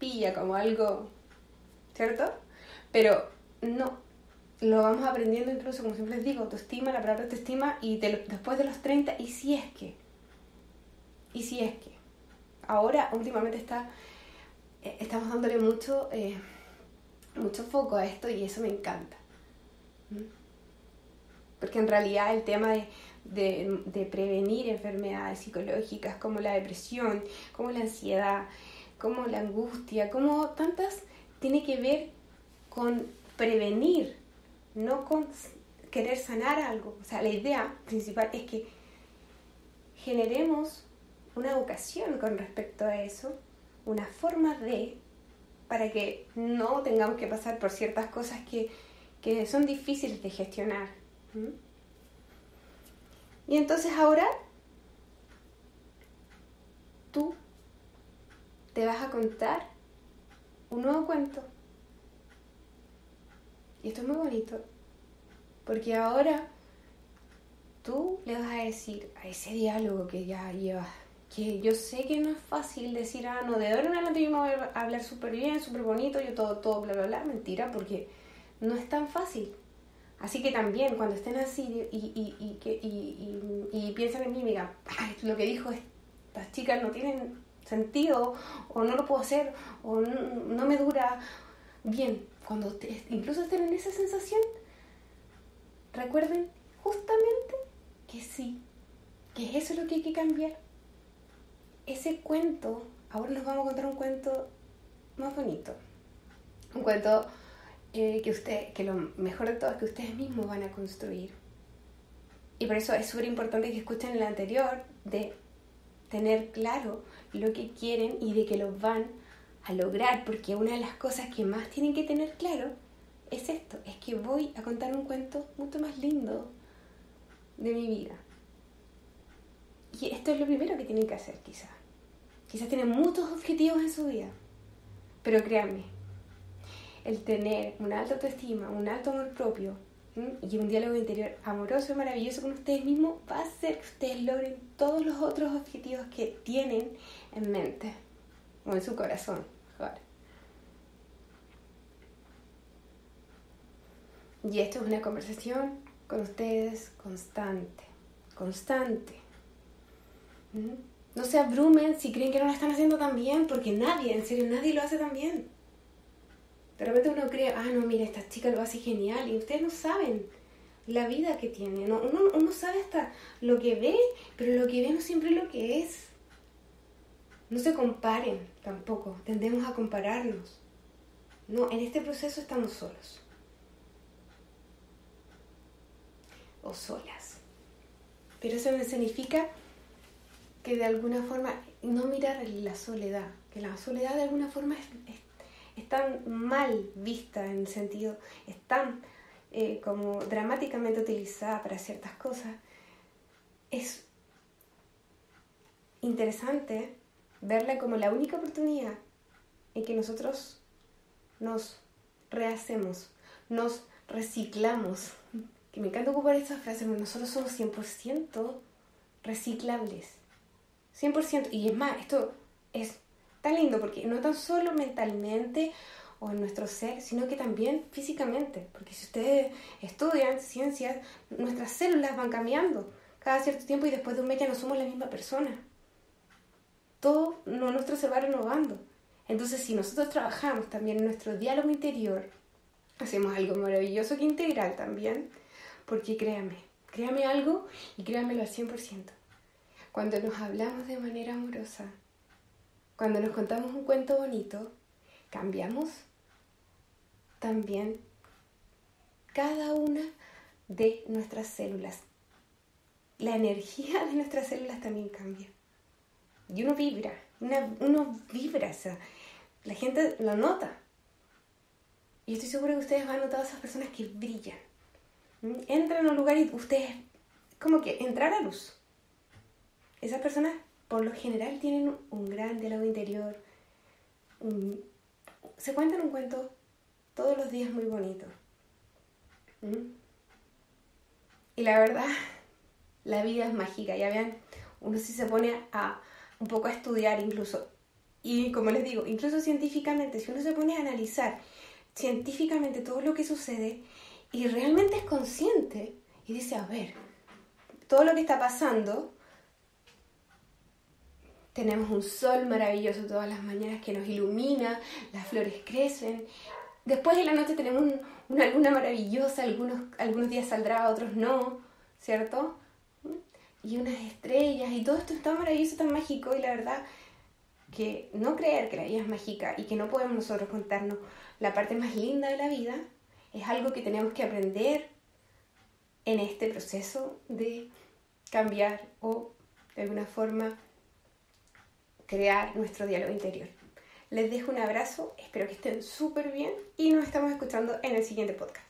pilla como algo, ¿cierto? Pero no, lo vamos aprendiendo incluso, como siempre les digo, autoestima, la palabra autoestima, y después de los 30, y si es que, y si es que, ahora últimamente está, eh, estamos dándole mucho, eh, mucho foco a esto y eso me encanta. ¿Mm? Porque en realidad el tema de, prevenir enfermedades psicológicas como la depresión, como la ansiedad, como la angustia, como tantas, tiene que ver con prevenir, no con querer sanar algo. O sea, la idea principal es que generemos una educación con respecto a eso, una forma de, para que no tengamos que pasar por ciertas cosas que, que son difíciles de gestionar. Y entonces ahora tú te vas a contar un nuevo cuento. Y esto es muy bonito, porque ahora tú le vas a decir a ese diálogo que ya llevas, que yo sé que no es fácil decir, ah, no, de ahora en adelante yo me voy a hablar súper bien, súper bonito, yo todo, todo, bla, bla, bla, mentira, porque no es tan fácil. Así que también cuando estén así y, y, y, y piensan en mí, mira, lo que dijo estas chicas no tienen sentido, o no lo puedo hacer, o no, me dura bien. Cuando incluso estén en esa sensación, recuerden justamente que sí, que eso es lo que hay que cambiar. Ese cuento, ahora nos vamos a contar un cuento más bonito. Un cuento eh, que, usted, que lo mejor de todo es que ustedes mismos van a construir. Y por eso es súper importante que escuchen el anterior de tener claro lo que quieren y de que lo van a lograr, porque una de las cosas que más tienen que tener claro es esto, es que voy a contar un cuento mucho más lindo de mi vida. Y esto es lo primero que tienen que hacer, quizás. Quizás tienen muchos objetivos en su vida, pero créanme, el tener una alta autoestima, un alto amor propio, y un diálogo interior amoroso y maravilloso con ustedes mismos va a hacer que ustedes logren todos los otros objetivos que tienen en mente o en su corazón. Y esto es una conversación con ustedes constante, constante. No se abrumen si creen que no lo están haciendo tan bien, porque nadie, en serio, nadie lo hace tan bien. De repente uno cree, ah, no, mira, esta chica lo hace genial y ustedes no saben la vida que tiene. uno, uno sabe hasta lo que ve, pero lo que ve no siempre es lo que es. No se comparen tampoco, tendemos a compararnos. No, en este proceso estamos solos. O solas. Pero eso no significa que de alguna forma no mirar la soledad, que la soledad de alguna forma es tan mal vista en el sentido, es tan eh, como dramáticamente utilizada para ciertas cosas, es interesante verla como la única oportunidad en que nosotros nos rehacemos, nos reciclamos. Que me encanta ocupar esta frase, nosotros somos 100% reciclables. 100%. Y es más, esto es Está lindo porque no tan solo mentalmente o en nuestro ser, sino que también físicamente. Porque si ustedes estudian ciencias, nuestras células van cambiando cada cierto tiempo y después de un mes ya no somos la misma persona. Todo nuestro se va renovando. Entonces, si nosotros trabajamos también en nuestro diálogo interior, hacemos algo maravilloso que integral también, porque créame, créame algo y créamelo al 100%. Cuando nos hablamos de manera amorosa, cuando nos contamos un cuento bonito, cambiamos también cada una de nuestras células. La energía de nuestras células también cambia. Y uno vibra, uno vibra, la gente lo nota. Y estoy segura que ustedes van a notar a esas personas que brillan. Entran a un lugar y ustedes, como que entrar a luz. Esas personas por lo general tienen un gran diálogo interior. se cuentan un cuento todos los días muy bonito. ¿Mm? Y la verdad, la vida es mágica. Ya vean, uno si se pone a un poco a estudiar incluso Y como les digo, incluso científicamente, si uno se pone a analizar científicamente todo lo que sucede y realmente es consciente y dice, a ver, todo lo que está pasando, tenemos un sol maravilloso todas las mañanas que nos ilumina, las flores crecen. Después de la noche tenemos una luna maravillosa, algunos, algunos días saldrá, otros no, ¿cierto? Y unas estrellas y todo esto es tan maravilloso, tan mágico y la verdad que no creer que la vida es mágica y que no podemos nosotros contarnos la parte más linda de la vida es algo que tenemos que aprender en este proceso de cambiar o de alguna forma crear nuestro diálogo interior. Les dejo un abrazo, espero que estén súper bien y nos estamos escuchando en el siguiente podcast.